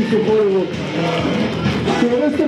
Francisco Hollywood. So let's.